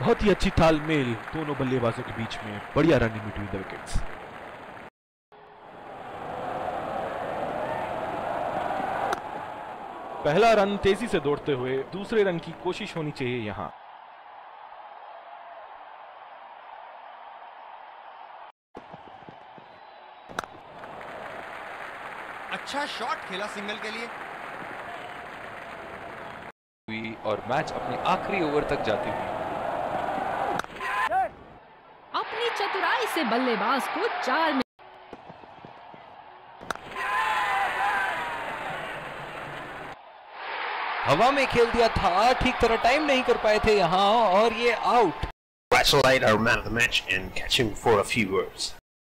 बहुत ही अच्छी तालमेल दोनों बल्लेबाजों के बीच में बढ़िया रनिंग बिटवीन द विकेट्स पहला रन तेज़ी से दौड़ते हुए दूसरे रन की कोशिश होनी चाहिए यहाँ। अच्छा शॉट खेला सिंगल के लिए। हुई और मैच अपने आखिरी ओवर तक जाती हुई। अपनी चतुराई से बल्लेबाज को चार में हवा में खेल दिया था ठीक तरह टाइम नहीं कर पाए थे यहाँ और ये out Congratulate our man of the match and catch him for a few words.